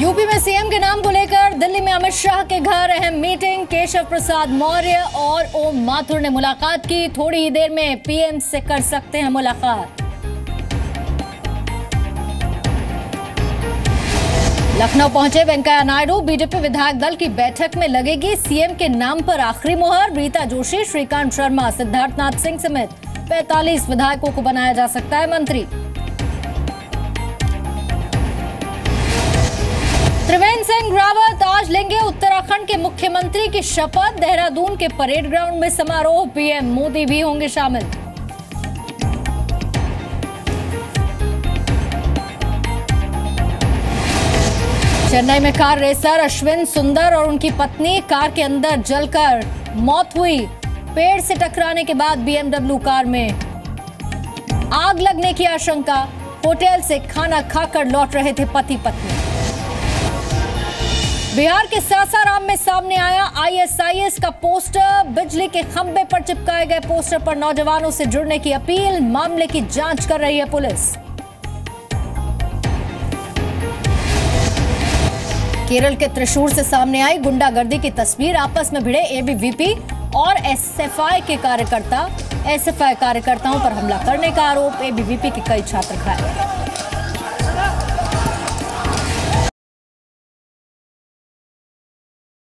UP में CM के नाम को लेकर दिल्ली में अमित शाह के घर अहम मीटिंग, केशव प्रसाद मौर्य और ओम माथुर ने मुलाकात की। थोड़ी ही देर में पीएम से कर सकते हैं मुलाकात। लखनऊ पहुँचे वेंकैया नायडू। बीजेपी विधायक दल की बैठक में लगेगी सीएम के नाम पर आखिरी मुहर। रीता जोशी, श्रीकांत शर्मा, सिद्धार्थनाथ सिंह समेत 45 विधायकों को बनाया जा सकता है मंत्री। सिंह रावत आज लेंगे उत्तराखंड के मुख्यमंत्री की शपथ। देहरादून के परेड ग्राउंड में समारोह, पीएम मोदी भी होंगे शामिल। चेन्नई में कार रेसर अश्विन सुंदर और उनकी पत्नी कार के अंदर जलकर मौत हुई। पेड़ से टकराने के बाद बीएमडब्ल्यू कार में आग लगने की आशंका। होटल से खाना खाकर लौट रहे थे पति पत्नी बिहार के सासाराम में सामने आया आईएसआईएस का पोस्टर। बिजली के खंभे पर चिपकाए गए पोस्टर पर नौजवानों से जुड़ने की अपील। मामले की जाँच कर रही है पुलिस। केरल के त्रिशूर से सामने आई गुंडागर्दी की तस्वीर। आपस में भिड़े एबीवीपी और एसएफआई के कार्यकर्ता। एसएफआई कार्यकर्ताओं पर हमला करने का आरोप। एबीवीपी के कई छात्र घायल।